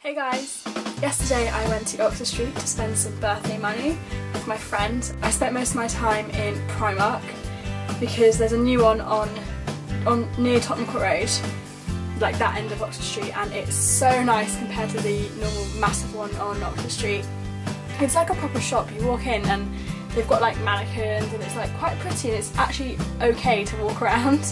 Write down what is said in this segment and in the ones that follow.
Hey guys! Yesterday I went to Oxford Street to spend some birthday money with my friend. I spent most of my time in Primark because there's a new one on, on near Tottenham Court Road, like that end of Oxford Street and it's so nice compared to the normal massive one on Oxford Street. It's like a proper shop, you walk in and they've got like mannequins and it's like quite pretty and it's actually okay to walk around.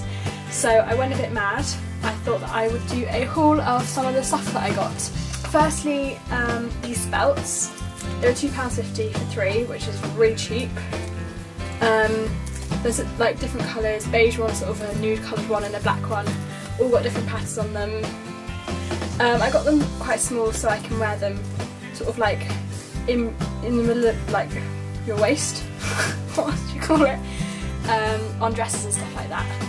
So I went a bit mad. I thought that I would do a haul of some of the stuff that I got. Firstly, um, these belts. They were £2.50 for three, which is really cheap. Um, there's like different colours, beige one, sort of a nude coloured one and a black one. All got different patterns on them. Um, I got them quite small so I can wear them sort of like in, in the middle of like your waist, what do you call it, um, on dresses and stuff like that.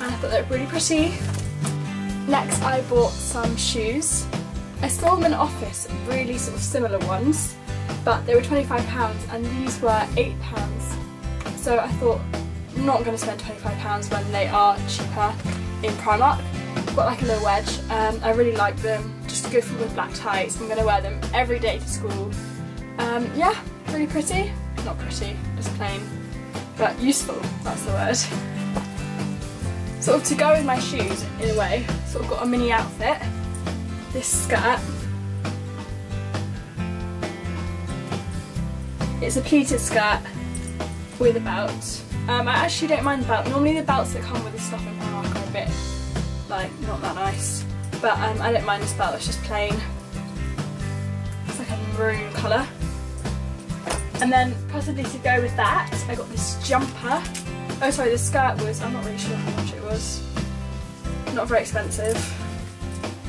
And I thought they were really pretty. Next I bought some shoes. I saw them in office, really sort of similar ones, but they were £25 and these were £8. So I thought, I'm not going to spend £25 when they are cheaper in Primark. Got like a little wedge, um, I really like them, just good for with black tights, I'm going to wear them every day to school. Um, yeah, really pretty, not pretty, just plain, but useful, that's the word. Sort of to go with my shoes in a way, sort of got a mini outfit this skirt. It's a pleated skirt with a belt. Um, I actually don't mind the belt. Normally the belts that come with the stuff in Primark are a bit, like, not that nice. But um, I don't mind this belt, it's just plain. It's like a maroon colour. And then possibly to go with that, I got this jumper. Oh sorry, the skirt was, I'm not really sure how much it was. Not very expensive.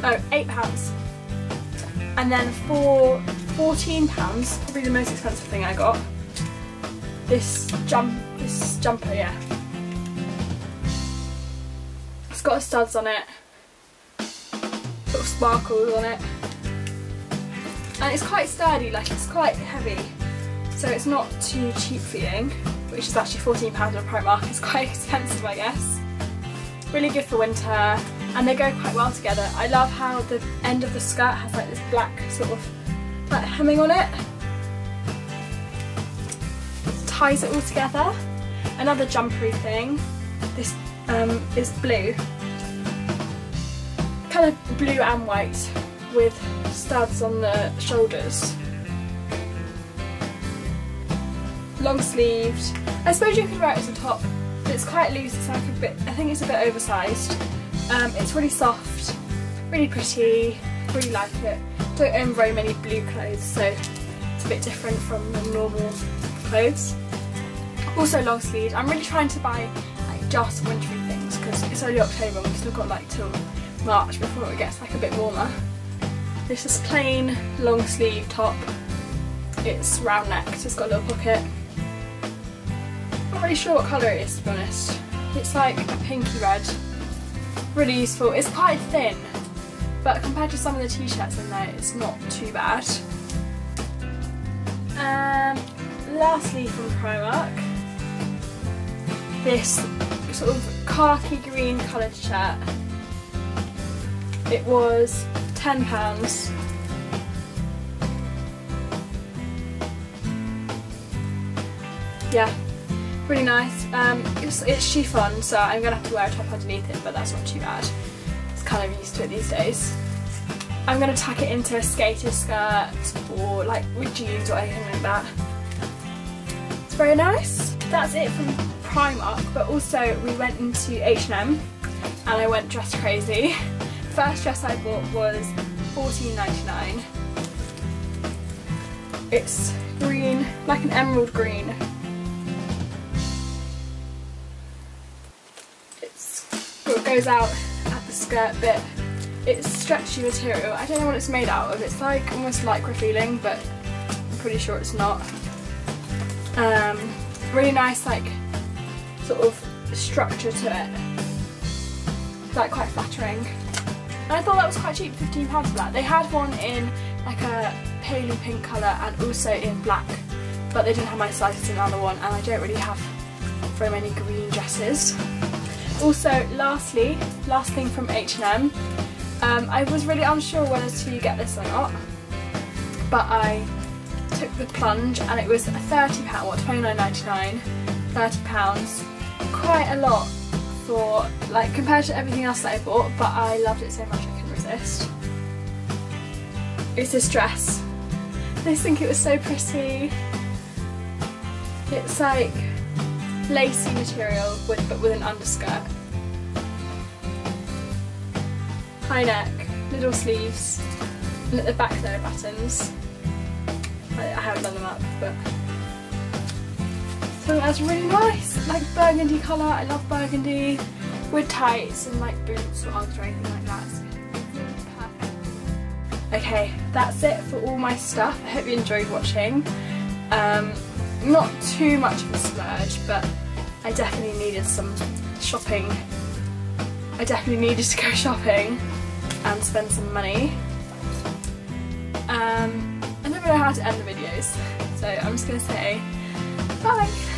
Oh, eight pounds. And then for fourteen pounds, probably the most expensive thing I got. This jump, this jumper, yeah. It's got studs on it, of sparkles on it, and it's quite sturdy. Like it's quite heavy, so it's not too cheap feeling. Which is actually fourteen pounds on Primark. It's quite expensive, I guess. Really good for winter and they go quite well together. I love how the end of the skirt has like this black sort of like hemming on it. it ties it all together. Another jumpery thing, this um, is blue. Kind of blue and white with studs on the shoulders. Long sleeved. I suppose you could wear it as a top, but it's quite loose, it's like a bit, I think it's a bit oversized. Um, it's really soft, really pretty, really like it. Don't own very many blue clothes so it's a bit different from the normal clothes. Also long sleeved. I'm really trying to buy like just wintry things because it's only October and we've still got like till March before it gets like a bit warmer. This is plain long sleeve top. It's round necked, it's got a little pocket. Not really sure what colour it is to be honest. It's like a pinky red really useful. It's quite thin, but compared to some of the t-shirts in there, it's not too bad. Um, lastly from Primark, this sort of khaki green coloured shirt. It was £10. Yeah, really nice. Um, it's, it's chiffon, so I'm going to have to wear a top underneath it, but that's not too bad. It's kind of used to it these days. I'm going to tuck it into a skater skirt or like with jeans or anything like that. It's very nice. That's it from Primark, but also we went into H&M and I went dress crazy. First dress I bought was $14.99. It's green, like an emerald green goes out at the skirt bit. It's stretchy material. I don't know what it's made out of. It's like almost lycra feeling, but I'm pretty sure it's not. Um, really nice, like, sort of structure to it. Like, quite flattering. And I thought that was quite cheap, £15 for that. They had one in, like, a paley pink colour and also in black, but they didn't have my size, in another one, and I don't really have very many green dresses. Also, lastly, last thing from H&M, um, I was really unsure whether to get this or not, but I took the plunge and it was £30 what, $29.99, £30, quite a lot for, like, compared to everything else that I bought, but I loved it so much I couldn't resist. It's this dress. I just think it was so pretty. It's like lacy material with, but with an underskirt. High neck, little sleeves, and at the back there are buttons. I, I haven't done them up, but so that's really nice. Like burgundy colour, I love burgundy. With tights and like boots or Uggs or anything like that. Okay, that's it for all my stuff. I hope you enjoyed watching. Um, not too much of a splurge, but I definitely needed some shopping. I definitely needed to go shopping and spend some money. Um, I never know how to end the videos, so I'm just going to say bye!